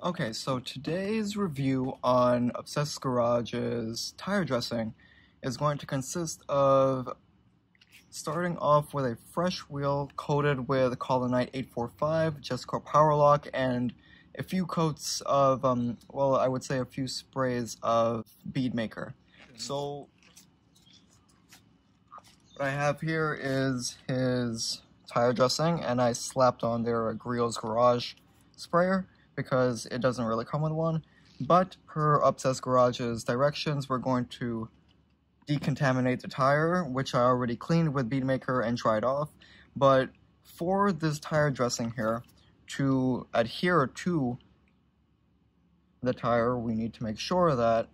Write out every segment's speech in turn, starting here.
Okay, so today's review on Obsessed Garage's tire dressing is going to consist of starting off with a fresh wheel coated with Collinite 845, Jescar Power Lock, and a few coats of, um, well, I would say a few sprays of Bead Maker. So, what I have here is his tire dressing, and I slapped on there a Griot's Garage sprayer because it doesn't really come with one. But per Obsessed Garage's directions, we're going to decontaminate the tire, which I already cleaned with Beadmaker and dried off. But for this tire dressing here, to adhere to the tire, we need to make sure that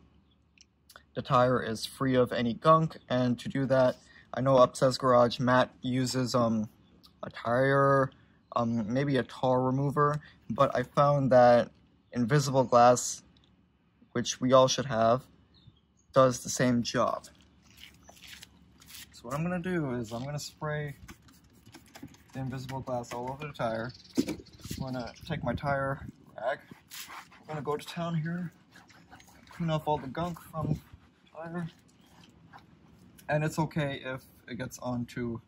the tire is free of any gunk. And to do that, I know Obsessed Garage Matt uses um a tire um, maybe a tar remover, but I found that invisible glass, which we all should have, does the same job. So what I'm gonna do is I'm gonna spray the invisible glass all over the tire. I'm gonna take my tire rag. I'm gonna go to town here, clean off all the gunk from the tire. And it's okay if it gets onto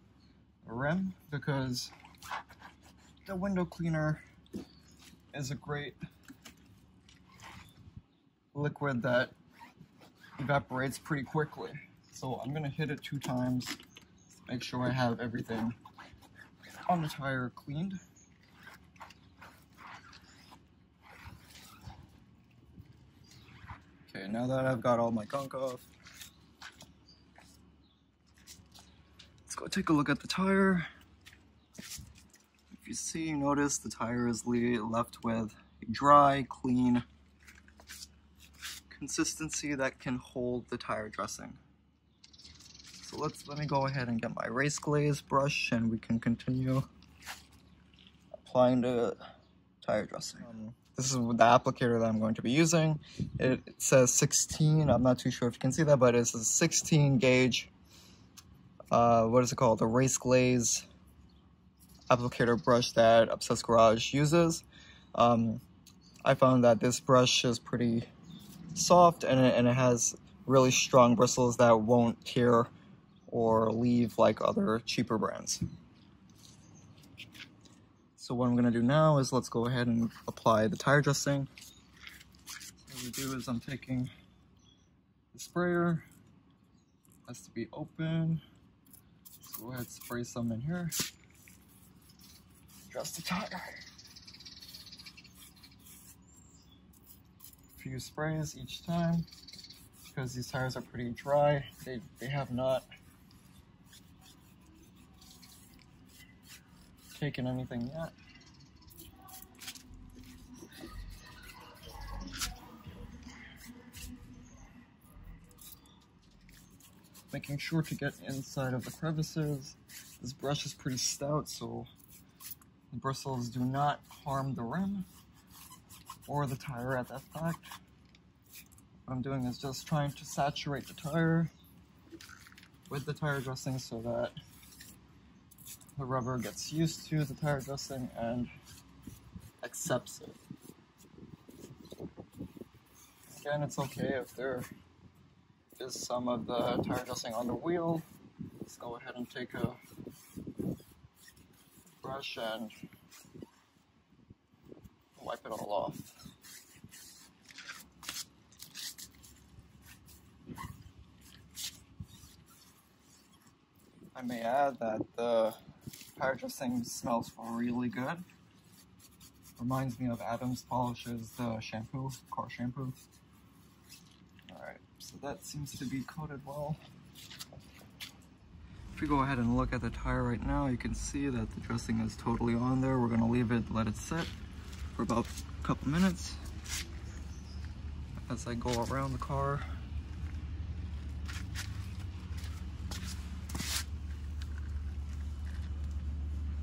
the rim because the window cleaner is a great liquid that evaporates pretty quickly. So I'm gonna hit it two times, make sure I have everything on the tire cleaned. Okay, now that I've got all my gunk off, let's go take a look at the tire. See, notice the tire is left with a dry, clean consistency that can hold the tire dressing. So let's let me go ahead and get my race glaze brush and we can continue applying the tire dressing. Um, this is the applicator that I'm going to be using. It, it, says 16, I'm not too sure if you can see that, but it's a 16 gauge, uh, what is it called, a race glaze applicator brush that Obsessed Garage uses. Um, I found that this brush is pretty soft and it, and it has really strong bristles that won't tear or leave like other cheaper brands. So what I'm going to do now is let's go ahead and apply the tire dressing. What we do is I'm taking the sprayer, it has to be open. Let's go ahead spray some in here adjust the tire. A few sprays each time because these tires are pretty dry. They, they have not taken anything yet. Making sure to get inside of the crevices. This brush is pretty stout, so the bristles do not harm the rim or the tire at that fact. What I'm doing is just trying to saturate the tire with the tire dressing so that the rubber gets used to the tire dressing and accepts it. Again, it's okay if there is some of the tire dressing on the wheel. Let's go ahead and take a brush and wipe it all off. I may add that the tire dressing smells really good. Reminds me of Adams Polishes the shampoo, car shampoo. Alright, so that seems to be coated well. If we go ahead and look at the tire right now, you can see that the dressing is totally on there. We're gonna leave it, let it sit for about a couple minutes as I go around the car.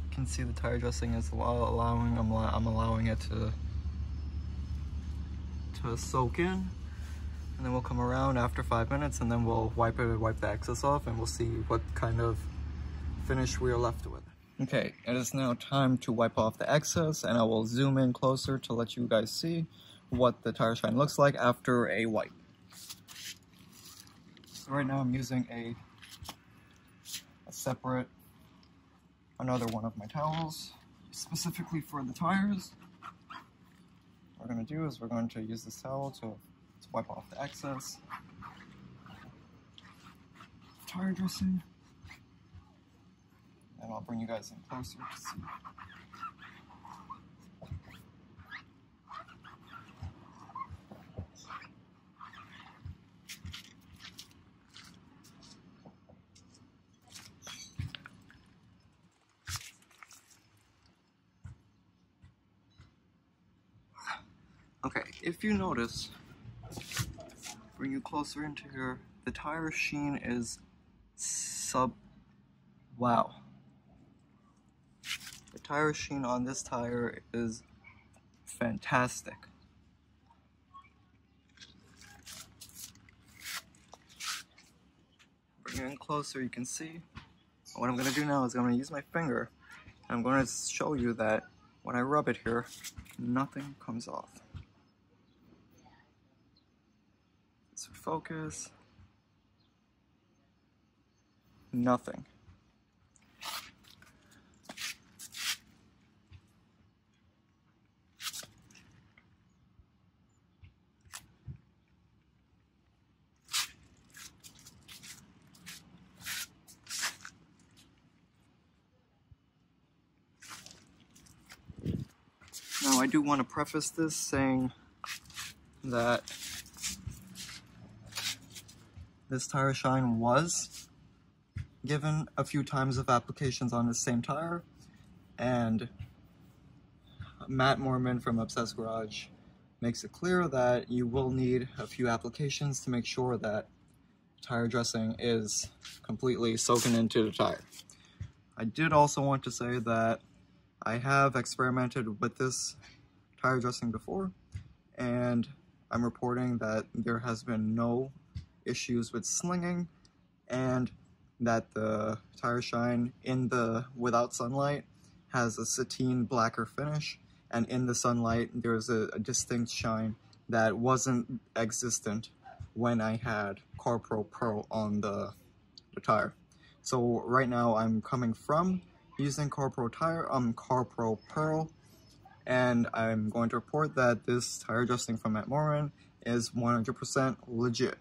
You can see the tire dressing is allowing, I'm, I'm allowing it to, to soak in and then we'll come around after five minutes and then we'll wipe it, wipe the excess off and we'll see what kind of finish we are left with. Okay, it is now time to wipe off the excess and I will zoom in closer to let you guys see what the tire shine looks like after a wipe. So right now I'm using a, a separate, another one of my towels, specifically for the tires. What we're going to do is we're going to use this towel to, to wipe off the excess. Tire dressing and I'll bring you guys in closer to see. Okay, if you notice, bring you closer into here, the tire sheen is sub, wow The tire sheen on this tire is fantastic. Bring it in closer, you can see. What I'm going to do now is I'm going to use my finger. And I'm going to show you that when I rub it here, nothing comes off. Focus. Nothing. Now I do want to preface this saying that this tire shine was given a few times of applications on the same tire and Matt Mormon from Obsessed Garage makes it clear that you will need a few applications to make sure that tire dressing is completely soaking into the tire. I did also want to say that I have experimented with this tire dressing before, and I'm reporting that there has been no issues with slinging, and that the tire shine in the without sunlight has a sateen blacker finish, and in the sunlight there's a, a distinct shine that wasn't existent when I had CarPro Perl on the, the tire. So right now I'm coming from using CarPro Tire, um, CarPro Perl, and I'm going to report that this tire adjusting from Matt Mormon is 100% legit.